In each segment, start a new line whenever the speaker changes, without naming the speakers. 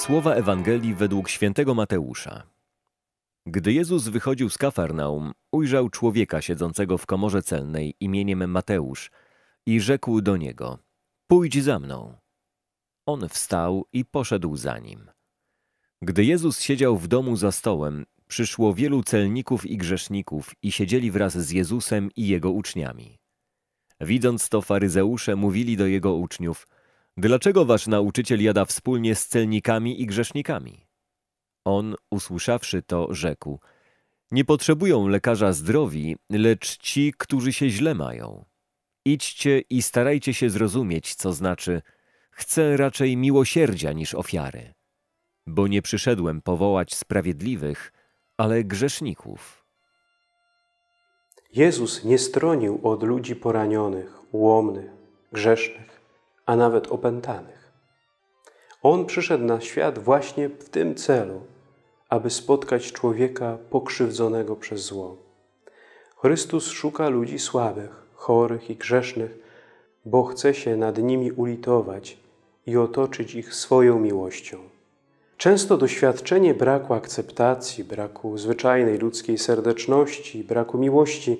Słowa Ewangelii według świętego Mateusza. Gdy Jezus wychodził z Kafarnaum, ujrzał człowieka siedzącego w komorze celnej imieniem Mateusz i rzekł do niego: Pójdź za mną. On wstał i poszedł za nim. Gdy Jezus siedział w domu za stołem, przyszło wielu celników i grzeszników i siedzieli wraz z Jezusem i jego uczniami. Widząc to, faryzeusze mówili do jego uczniów: Dlaczego wasz nauczyciel jada wspólnie z celnikami i grzesznikami? On, usłyszawszy to, rzekł: Nie potrzebują lekarza zdrowi, lecz ci, którzy się źle mają. Idźcie i starajcie się zrozumieć, co znaczy: Chcę raczej miłosierdzia niż ofiary. Bo nie przyszedłem powołać sprawiedliwych, ale grzeszników.
Jezus nie stronił od ludzi poranionych, ułomnych, grzesznych, a nawet opętanych. On przyszedł na świat właśnie w tym celu, aby spotkać człowieka pokrzywdzonego przez zło. Chrystus szuka ludzi słabych, chorych i grzesznych, bo chce się nad nimi ulitować i otoczyć ich swoją miłością. Często doświadczenie braku akceptacji, braku zwyczajnej ludzkiej serdeczności, braku miłości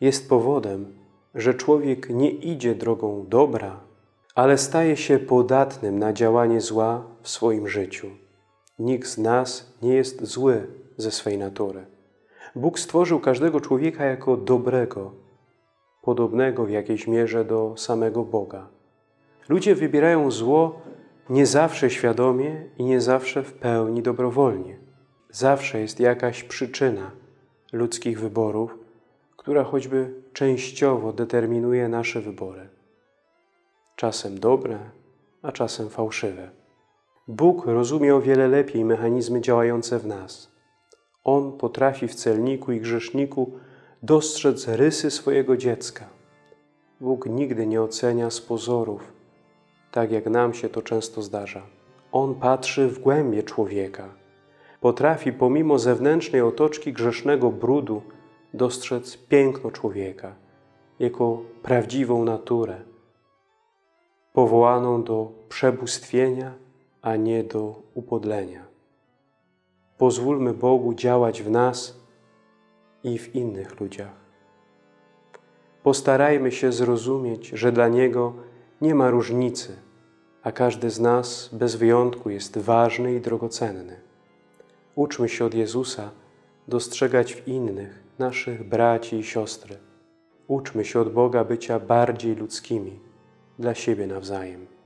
jest powodem, że człowiek nie idzie drogą dobra, ale staje się podatnym na działanie zła w swoim życiu. Nikt z nas nie jest zły ze swej natury. Bóg stworzył każdego człowieka jako dobrego, podobnego w jakiejś mierze do samego Boga. Ludzie wybierają zło nie zawsze świadomie i nie zawsze w pełni dobrowolnie. Zawsze jest jakaś przyczyna ludzkich wyborów, która choćby częściowo determinuje nasze wybory. Czasem dobre, a czasem fałszywe. Bóg rozumie o wiele lepiej mechanizmy działające w nas. On potrafi w celniku i grzeszniku dostrzec rysy swojego dziecka. Bóg nigdy nie ocenia z pozorów, tak jak nam się to często zdarza. On patrzy w głębie człowieka. Potrafi pomimo zewnętrznej otoczki grzesznego brudu dostrzec piękno człowieka, jego prawdziwą naturę, powołaną do przebóstwienia, a nie do upodlenia. Pozwólmy Bogu działać w nas i w innych ludziach. Postarajmy się zrozumieć, że dla Niego nie ma różnicy, a każdy z nas bez wyjątku jest ważny i drogocenny. Uczmy się od Jezusa dostrzegać w innych naszych braci i siostry. Uczmy się od Boga bycia bardziej ludzkimi dla siebie nawzajem.